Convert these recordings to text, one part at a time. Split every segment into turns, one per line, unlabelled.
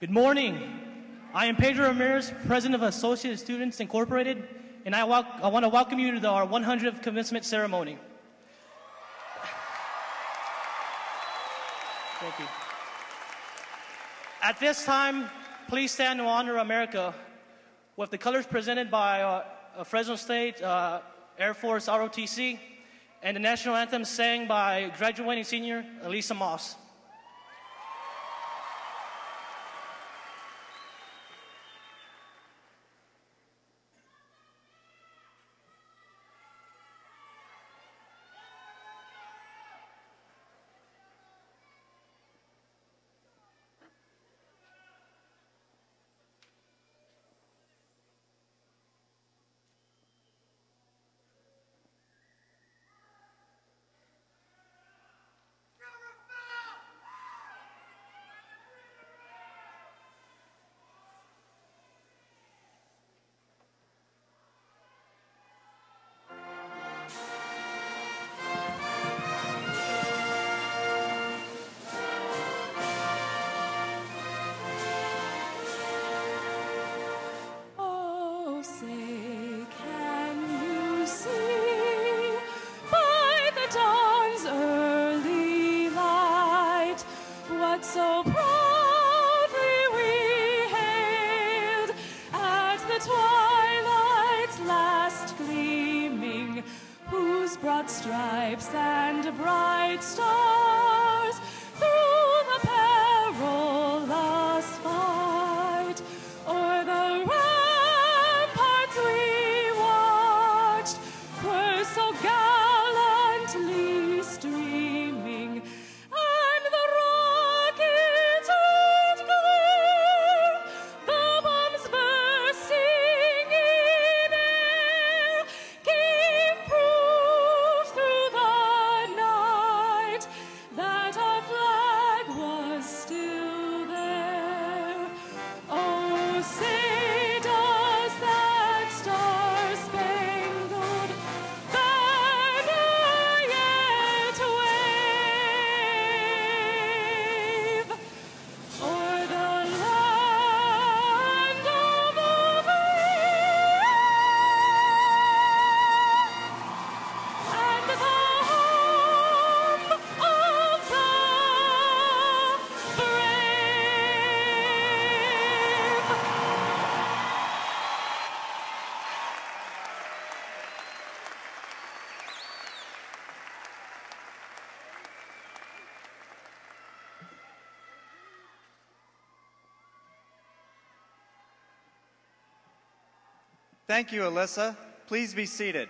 Good morning. I am Pedro Ramirez, President of Associated Students Incorporated, and I, I want to welcome you to the, our 100th commencement ceremony. Thank you. At this time, please stand to honor America with the colors presented by uh, uh, Fresno State uh, Air Force ROTC and the national anthem sang by graduating senior Elisa Moss.
Broad stripes and a bright stars
Thank you, Alyssa. Please be seated.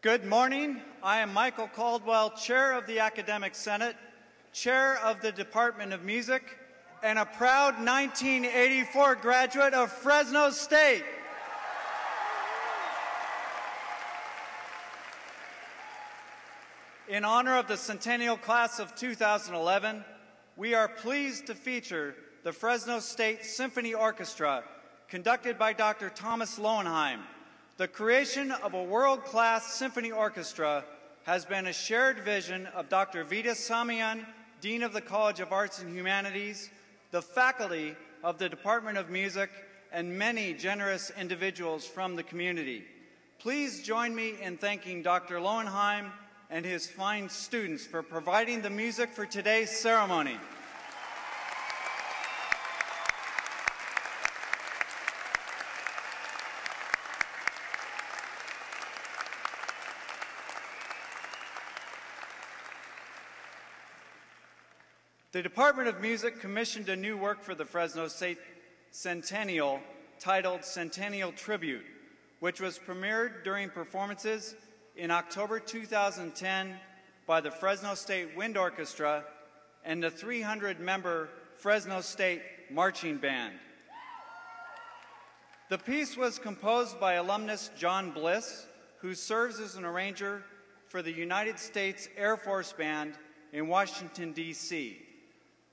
Good morning. I am Michael Caldwell, Chair of the Academic Senate, Chair of the Department of Music, and a proud 1984 graduate of Fresno State. In honor of the centennial class of 2011, we are pleased to feature the Fresno State Symphony Orchestra, conducted by Dr. Thomas Loewenheim. The creation of a world-class symphony orchestra has been a shared vision of Dr. Vida Samiian, Dean of the College of Arts and Humanities, the faculty of the Department of Music, and many generous individuals from the community. Please join me in thanking Dr. Loewenheim and his fine students for providing the music for today's ceremony. The Department of Music commissioned a new work for the Fresno State Centennial titled Centennial Tribute, which was premiered during performances in October 2010 by the Fresno State Wind Orchestra and the 300 member Fresno State Marching Band. The piece was composed by alumnus John Bliss, who serves as an arranger for the United States Air Force Band in Washington, D.C.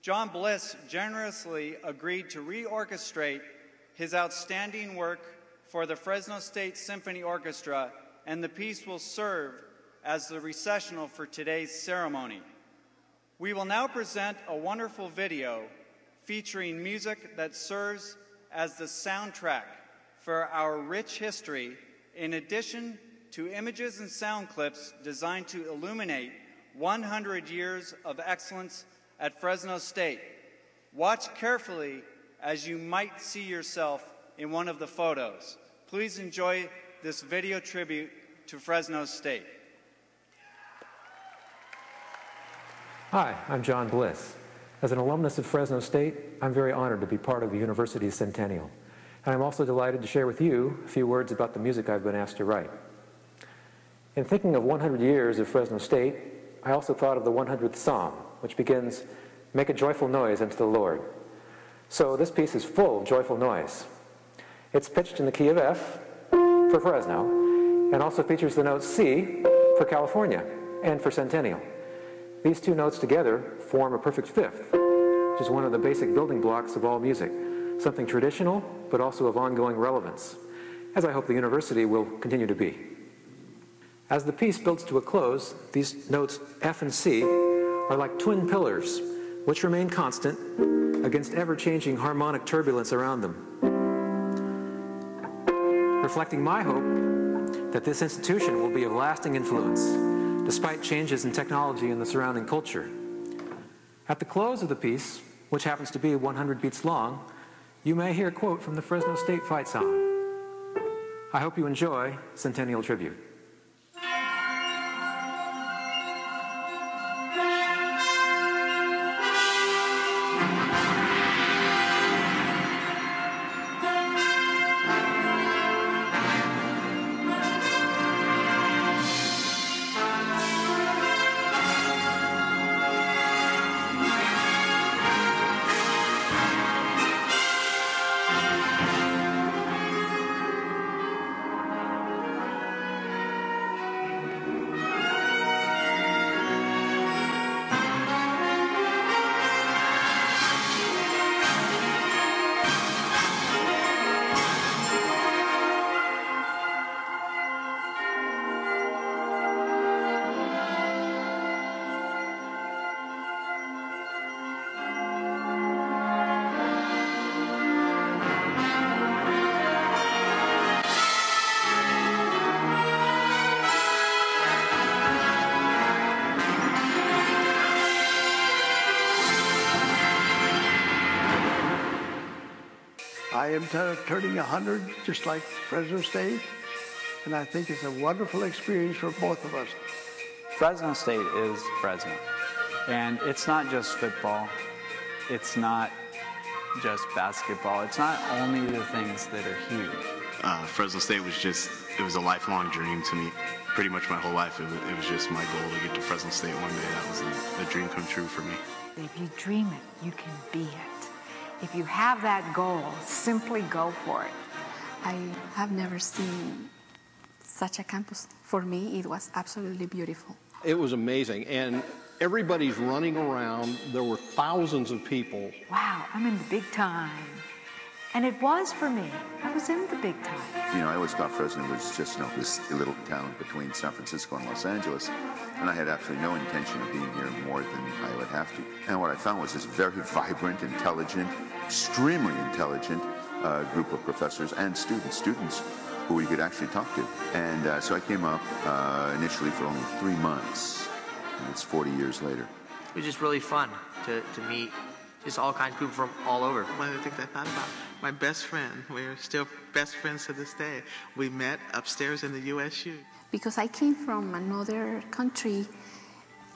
John Bliss generously agreed to reorchestrate his outstanding work for the Fresno State Symphony Orchestra and the piece will serve as the recessional for today's ceremony. We will now present a wonderful video featuring music that serves as the soundtrack for our rich history, in addition to images and sound clips designed to illuminate 100 years of excellence at Fresno State. Watch carefully as you might see yourself in one of the photos. Please enjoy this video tribute to Fresno State.
Hi, I'm John Bliss. As an alumnus of Fresno State, I'm very honored to be part of the university's centennial. And I'm also delighted to share with you a few words about the music I've been asked to write. In thinking of 100 years of Fresno State, I also thought of the 100th Psalm, which begins, Make a joyful noise unto the Lord. So this piece is full of joyful noise. It's pitched in the key of F for Fresno, and also features the note C for California and for Centennial. These two notes together form a perfect fifth, which is one of the basic building blocks of all music, something traditional, but also of ongoing relevance, as I hope the university will continue to be. As the piece builds to a close, these notes F and C are like twin pillars, which remain constant against ever-changing harmonic turbulence around them. Reflecting my hope that this institution will be of lasting influence, despite changes in technology and the surrounding culture. At the close of the piece, which happens to be 100 beats long, you may hear a quote from the Fresno State Fight Song. I hope you enjoy Centennial Tribute.
Am t- turning 100 just like Fresno State, and I think it's a wonderful experience for both of us.
Fresno State is Fresno. And it's not just football, it's not just basketball, it's not only the things that are huge.
uh, Fresno State was just, it was a lifelong dream to me. Pretty much my whole life, it was, it was just my goal to get to Fresno State one day. That was a, a dream come true for me.
If you dream it, you can be it. If you have that goal, simply go for it.
I have never seen such a campus. For me, it was absolutely beautiful.
It was amazing. And everybody's running around. There were thousands of people.
Wow, I'm in the big time. And it was for me. I was in the big time.
You know, I always thought Fresno was just, you know, this little town between San Francisco and Los Angeles, and I had absolutely no intention of being here more than I would have to. And what I found was this very vibrant, intelligent, extremely intelligent uh, group of professors and students, students who we could actually talk to. And uh, so I came up uh, initially for only three months, and it's 40 years later.
It was just really fun to, to meet just all kinds of people from all over.
One of the things I thought about, my best friend, we're still best friends to this day. We met upstairs in the USU.
Because I came from another country,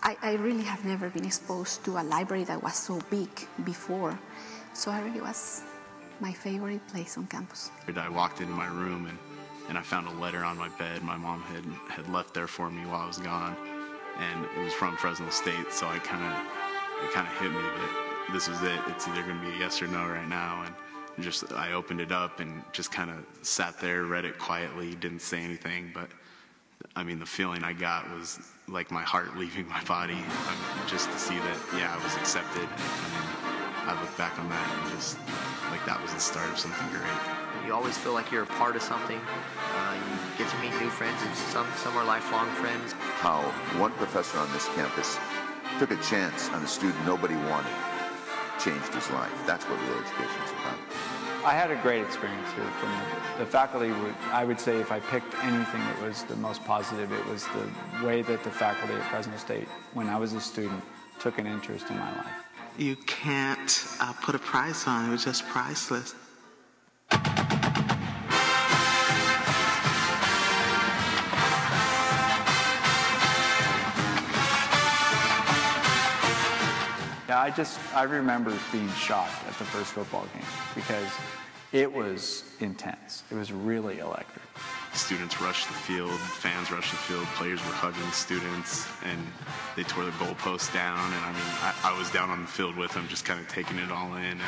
I, I really have never been exposed to a library that was so big before. So I really was my favorite place on campus.
I walked into my room and, and I found a letter on my bed my mom had, had left there for me while I was gone. And it was from Fresno State, so I kind of, it kind of hit me that this was it. It's either going to be a yes or no right now. And just, I opened it up and just kind of sat there, read it quietly, didn't say anything, but I mean, the feeling I got was like my heart leaving my body, um, just to see that, yeah, I was accepted. I mean, I look back on that and just like that was the start of something great.
You always feel like you're a part of something. Uh, you get to meet new friends, and some, some are lifelong friends.
How one professor on this campus took a chance on a student nobody wanted, changed his life. That's what real education is about.
I had a great experience here. From the, the faculty, would, I would say if I picked anything that was the most positive, it was the way that the faculty at Fresno State, when I was a student, took an interest in my life.
You can't uh, put a price on it. It was just priceless.
Yeah, I just, I remember being shocked at the first football game because it was intense. It was really electric.
Students rushed the field, fans rushed the field, players were hugging students, and they tore the goalposts down. And I mean, I, I was down on the field with them, just kind of taking it all in, and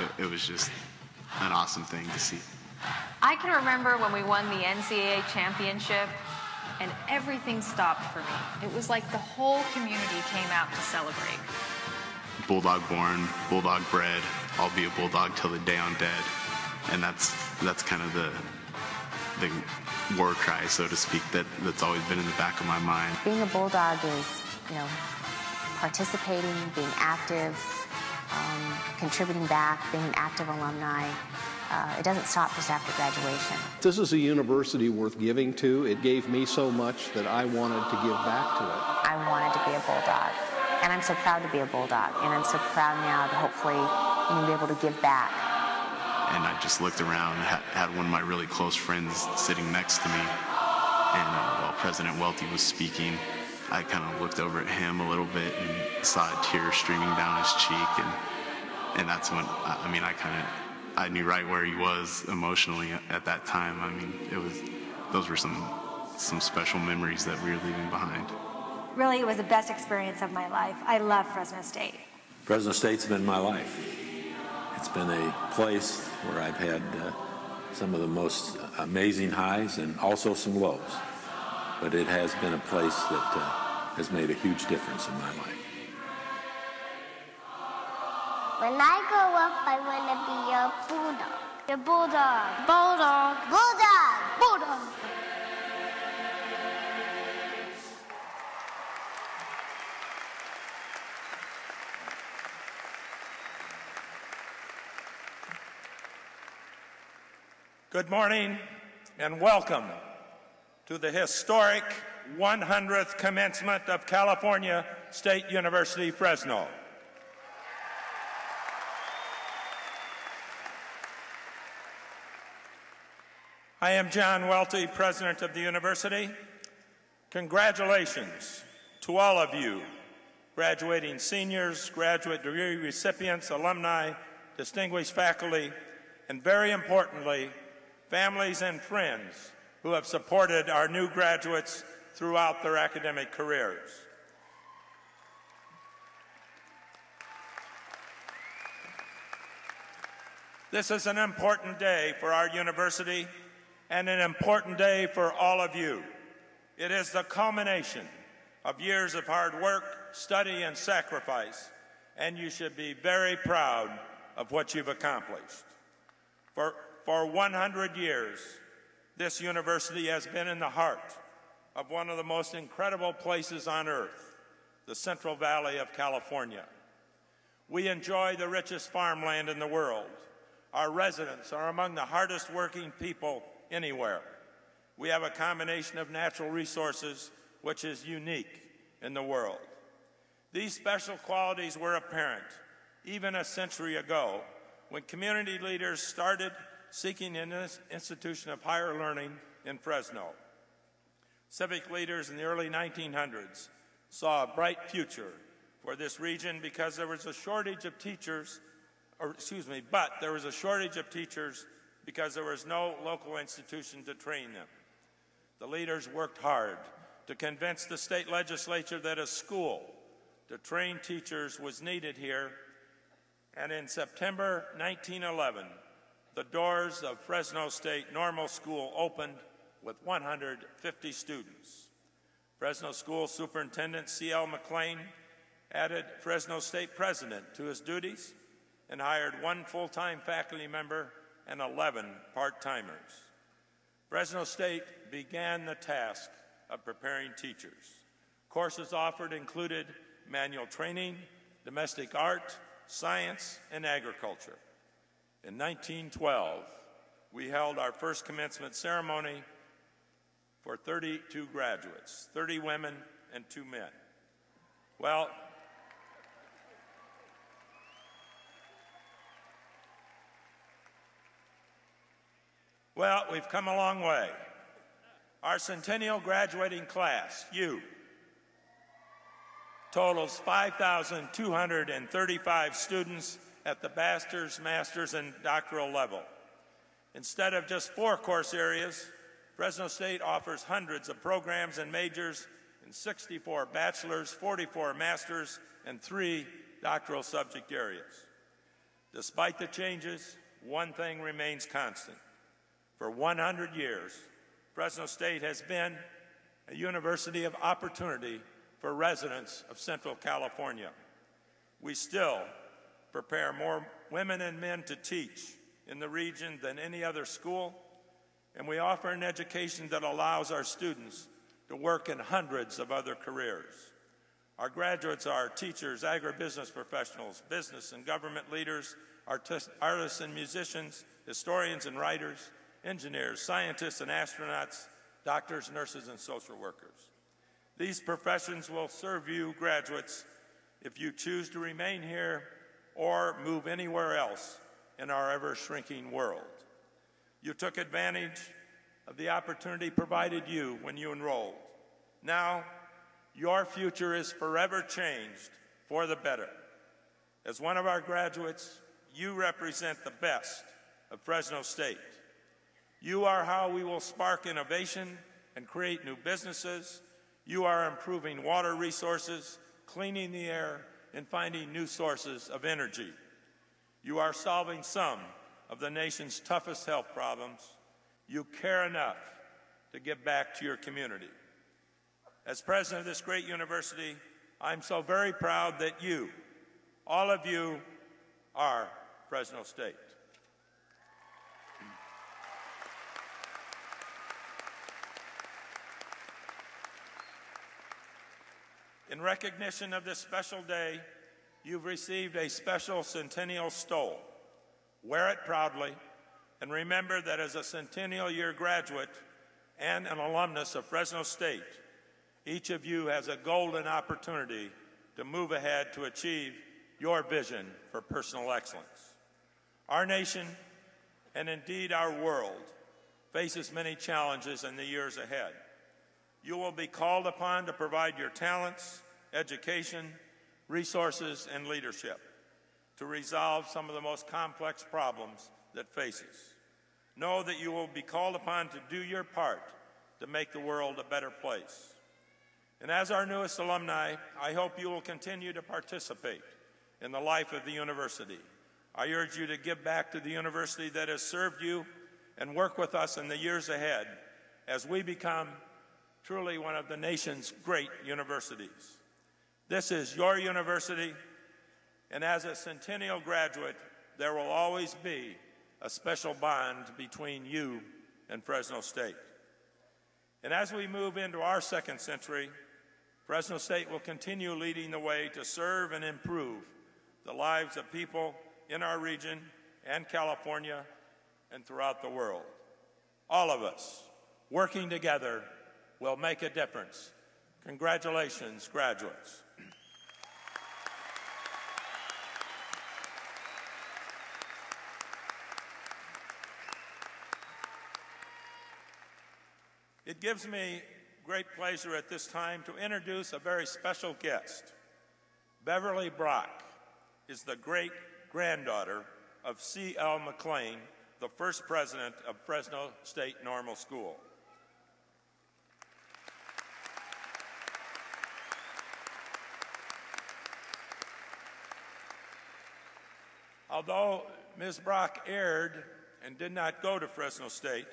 it, it was just an awesome thing to see.
I can remember when we won the NCAA championship and everything stopped for me. It was like the whole community came out to celebrate.
Bulldog born, bulldog bred, I'll be a bulldog till the day I'm dead. And that's that's kind of the the war cry, so to speak, that, that's always been in the back of my mind.
Being a bulldog is, you know, participating, being active, um, contributing back, being an active alumni. Uh, it doesn't stop just after graduation.
This is a university worth giving to. It gave me so much that I wanted to give back to it.
I wanted to be a bulldog, and I'm so proud to be a bulldog, and I'm so proud now to hopefully you know, be able to give back.
And I just looked around, had, had one of my really close friends sitting next to me, and uh, while President Welty was speaking, I kind of looked over at him a little bit and saw a tear streaming down his cheek, and and that's when I, mean I kind of I knew right where he was emotionally at that time. I mean, it was those were some some special memories that we were leaving behind.
Really, it was the best experience of my life. I love Fresno State.
Fresno State's been my life. It's been a place where I've had uh, some of the most amazing highs and also some lows. But it has been a place that uh, has made a huge difference in my life.
When I grow up, I want to be a bulldog. A bulldog. Bulldog. Bulldog. Bulldog.
Good morning and welcome to the historic 100th commencement of California State University, Fresno. I am John Welty, President of the University. Congratulations to all of you, graduating seniors, graduate degree recipients, alumni, distinguished faculty, and very importantly, families and friends who have supported our new graduates throughout their academic careers. This is an important day for our university and an important day for all of you. It is the culmination of years of hard work, study, and sacrifice, and you should be very proud of what you've accomplished. For, for 100 years, this university has been in the heart of one of the most incredible places on earth, the Central Valley of California. We enjoy the richest farmland in the world. Our residents are among the hardest working people anywhere. We have a combination of natural resources which is unique in the world. These special qualities were apparent even a century ago when community leaders started seeking an institution of higher learning in Fresno. Civic leaders in the early 1900s saw a bright future for this region because there was a shortage of teachers, or excuse me, but there was a shortage of teachers because there was no local institution to train them. The leaders worked hard to convince the state legislature that a school to train teachers was needed here, and in September 1911, the doors of Fresno State Normal School opened with 150 students. Fresno School Superintendent C.L. McLane added Fresno State President to his duties and hired one full-time faculty member and 11 part-timers. Fresno State began the task of preparing teachers. Courses offered included manual training, domestic art, science, and agriculture. In 1912, we held our first commencement ceremony for 32 graduates, 30 women and two men. Well, well, we've come a long way. Our centennial graduating class, you, totals 5,235 students at the bachelor's, master's, and doctoral level. Instead of just four course areas, Fresno State offers hundreds of programs and majors in 64 bachelor's, 44 master's, and three doctoral subject areas. Despite the changes, one thing remains constant. For 100 years, Fresno State has been a university of opportunity for residents of Central California. We still prepare more women and men to teach in the region than any other school, and we offer an education that allows our students to work in hundreds of other careers. Our graduates are teachers, agribusiness professionals, business and government leaders, artists, artists and musicians, historians and writers, engineers, scientists and astronauts, doctors, nurses, and social workers. These professions will serve you, graduates, if you choose to remain here or move anywhere else in our ever shrinking world. You took advantage of the opportunity provided you when you enrolled. Now, your future is forever changed for the better. As one of our graduates, you represent the best of Fresno State. You are how we will spark innovation and create new businesses. You are improving water resources, cleaning the air, and finding new sources of energy. You are solving some of the nation's toughest health problems. You care enough to give back to your community. As president of this great university, I'm so very proud that you, all of you, are Fresno State. In recognition of this special day, you've received a special Centennial Stole. Wear it proudly, and remember that as a Centennial Year graduate and an alumnus of Fresno State, each of you has a golden opportunity to move ahead to achieve your vision for personal excellence. Our nation, and indeed our world, faces many challenges in the years ahead. You will be called upon to provide your talents, education, resources, and leadership to resolve some of the most complex problems that face us. Know that you will be called upon to do your part to make the world a better place. And as our newest alumni, I hope you will continue to participate in the life of the university. I urge you to give back to the university that has served you and work with us in the years ahead as we become truly one of the nation's great universities. This is your university, and as a centennial graduate, there will always be a special bond between you and Fresno State. And as we move into our second century, Fresno State will continue leading the way to serve and improve the lives of people in our region and California and throughout the world. All of us working together will make a difference. Congratulations, graduates. It gives me great pleasure at this time to introduce a very special guest. Beverly Brock is the great granddaughter of C.L. McLane, the first president of Fresno State Normal School. Although Ms. Brock erred and did not go to Fresno State,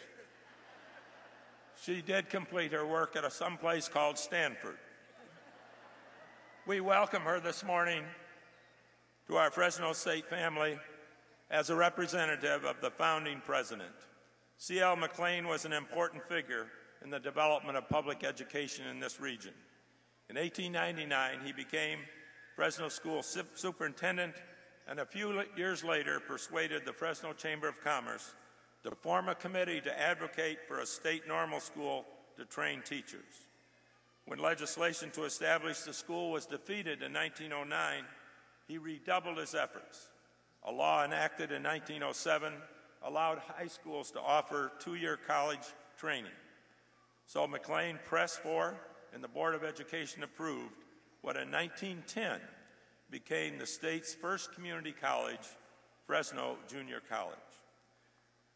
she did complete her work at a someplace called Stanford. We welcome her this morning to our Fresno State family as a representative of the founding president. C.L. McLane was an important figure in the development of public education in this region. In 1899, he became Fresno School Superintendent and a few years later persuaded the Fresno Chamber of Commerce to form a committee to advocate for a state normal school to train teachers. When legislation to establish the school was defeated in 1909, he redoubled his efforts. A law enacted in 1907 allowed high schools to offer two year college training. So McLane pressed for, and the Board of Education approved, what in 1910 became the state's first community college, Fresno Junior College.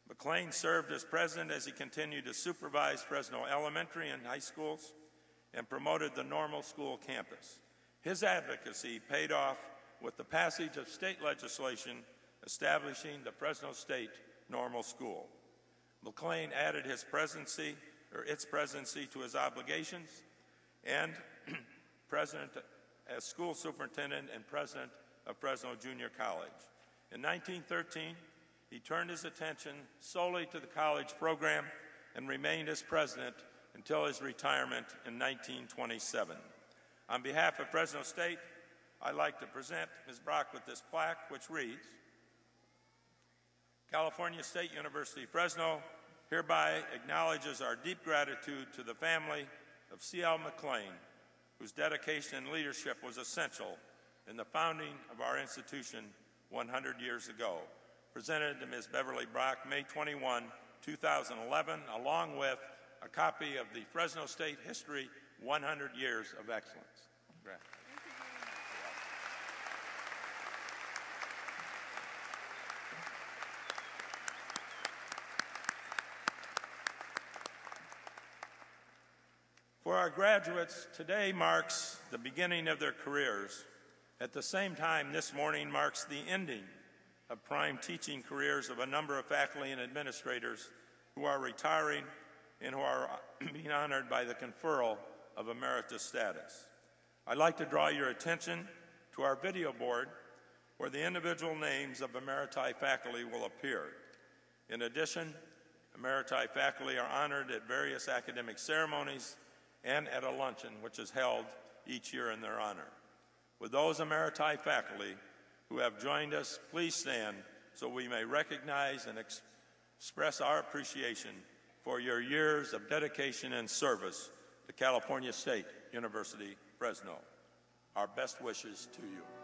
McLane served as president as he continued to supervise Fresno elementary and high schools and promoted the normal school campus. His advocacy paid off with the passage of state legislation establishing the Fresno State Normal School. McLane added his presidency or its presidency to his obligations and president as school superintendent and president of Fresno Junior College. In 1913, he turned his attention solely to the college program and remained as president until his retirement in 1927. On behalf of Fresno State, I'd like to present Ms. Brock with this plaque, which reads California State University Fresno hereby acknowledges our deep gratitude to the family of C.L. McLane, whose dedication and leadership was essential in the founding of our institution 100 years ago. Presented to Ms. Beverly Brock, May 21, 2011, along with a copy of the Fresno State History 100 Years of Excellence. For our graduates, today marks the beginning of their careers. At the same time, this morning marks the ending of prime teaching careers of a number of faculty and administrators who are retiring and who are being honored by the conferral of emeritus status. I'd like to draw your attention to our video board where the individual names of emeriti faculty will appear. In addition, emeriti faculty are honored at various academic ceremonies and at a luncheon which is held each year in their honor. With those emeriti faculty who have joined us, please stand so we may recognize and ex- express our appreciation for your years of dedication and service to California State University, Fresno. Our best wishes to you.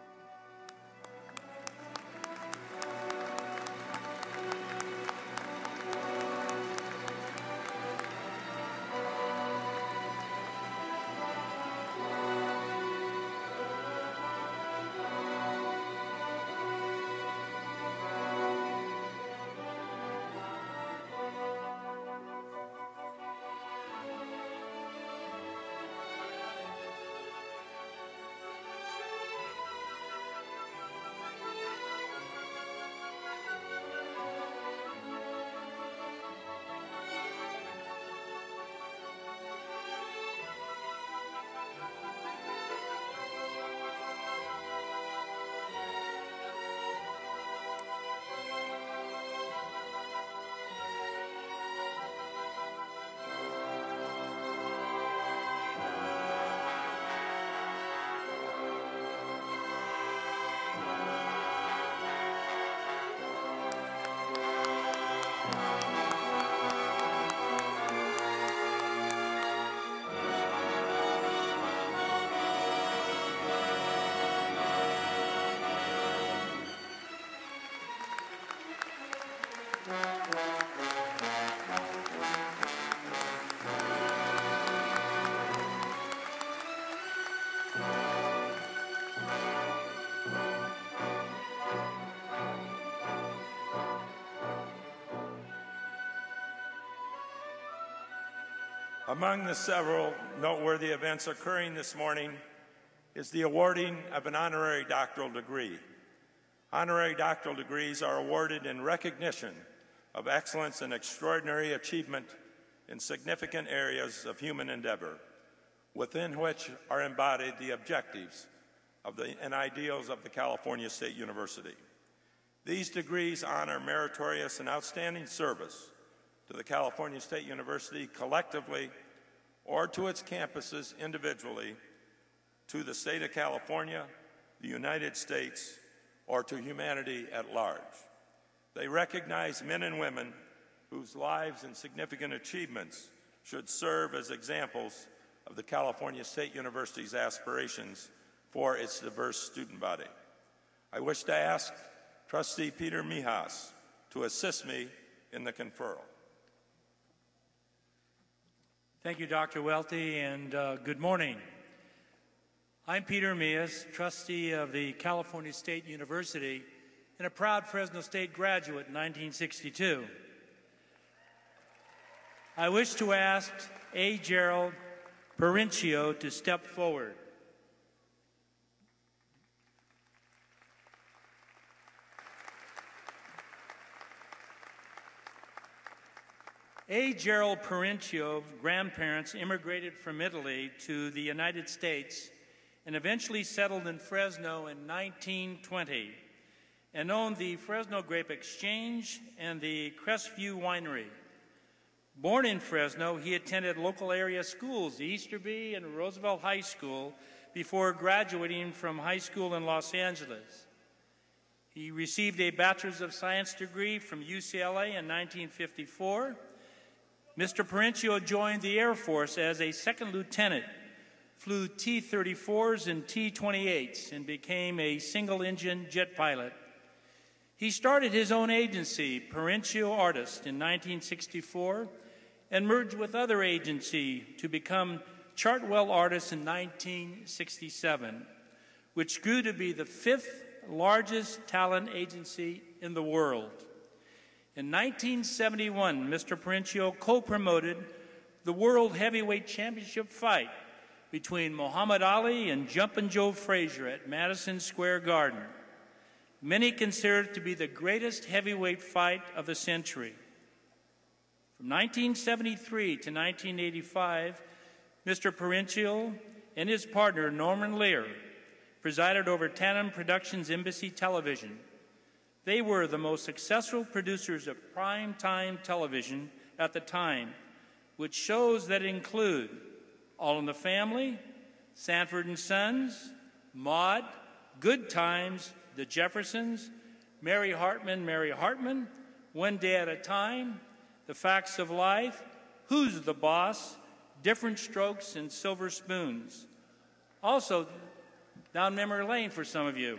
Among the several noteworthy events occurring this morning is the awarding of an honorary doctoral degree. Honorary doctoral degrees are awarded in recognition of excellence and extraordinary achievement in significant areas of human endeavor, within which are embodied the objectives of the, and ideals of the California State University. These degrees honor meritorious and outstanding service to the California State University collectively or to its campuses individually, to the state of California, the United States, or to humanity at large. They recognize men and women whose lives and significant achievements should serve as examples of the California State University's aspirations for its diverse student body. I wish to ask Trustee Peter Mehas to assist me in the conferral.
Thank you, Dr. Welty, and uh, good morning. I'm Peter Mehas, trustee of the California State University and a proud Fresno State graduate in 1962. I wish to ask A. Jerrold Perenchio to step forward. A. Jerrold Perenchio grandparents immigrated from Italy to the United States and eventually settled in Fresno in 1920 and owned the Fresno Grape Exchange and the Crestview Winery. Born in Fresno, he attended local area schools, Easterby and Roosevelt High School, before graduating from high school in Los Angeles. He received a Bachelor's of Science degree from UCLA in 1954. Mr. Perenchio joined the Air Force as a second lieutenant, flew T 34s and T 28s, and became a single engine jet pilot. He started his own agency, Perenchio Artist, in 1964 and merged with other agency to become Chartwell Artists in 1967, which grew to be the fifth largest talent agency in the world. In 1971, Mr. Perenchio co-promoted the World Heavyweight Championship fight between Muhammad Ali and Jumpin' Joe Frazier at Madison Square Garden. Many consider it to be the greatest heavyweight fight of the century. From 1973 to 1985, Mr. Perenchio and his partner, Norman Lear, presided over Tandem Productions Embassy Television. They were the most successful producers of prime time television at the time, which shows that include All in the Family, Sanford and Sons, Maude, Good Times, The Jeffersons, Mary Hartman, Mary Hartman, One Day at a Time, The Facts of Life, Who's the Boss, Different Strokes, and Silver Spoons. Also, down memory lane for some of you.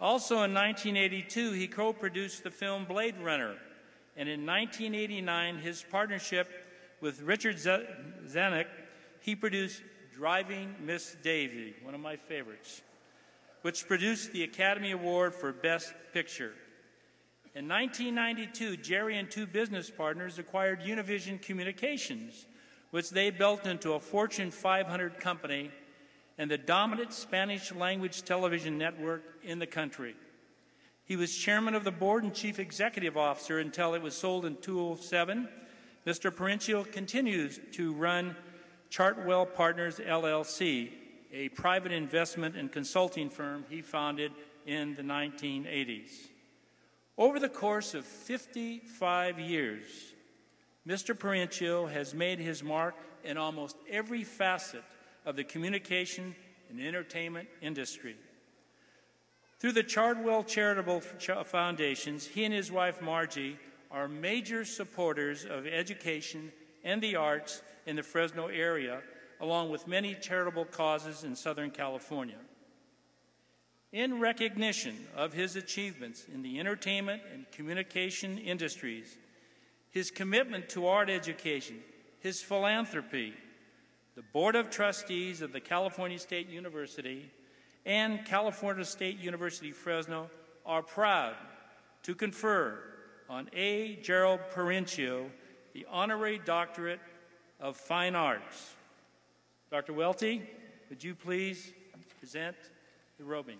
Also in 1982, he co produced the film Blade Runner. And in 1989, his partnership with Richard Zanuck, he produced Driving Miss Daisy, one of my favorites, which produced the Academy Award for Best Picture. In 1992, Jerry and two business partners acquired Univision Communications, which they built into a Fortune 500 company and the dominant Spanish language television network in the country. He was chairman of the board and chief executive officer until it was sold in 2007. Mr. Perenchio continues to run Chartwell Partners LLC, a private investment and consulting firm he founded in the 1980s. Over the course of 55 years, Mr. Perenchio has made his mark in almost every facet of the communication and entertainment industry. Through the Chartwell Charitable Foundations, he and his wife Margie are major supporters of education and the arts in the Fresno area, along with many charitable causes in Southern California. In recognition of his achievements in the entertainment and communication industries, his commitment to art education, his philanthropy, the Board of Trustees of the California State University and California State University Fresno are proud to confer on A. Jerrold Perenchio the Honorary Doctorate of Fine Arts. Dr. Welty, would you please present the robing?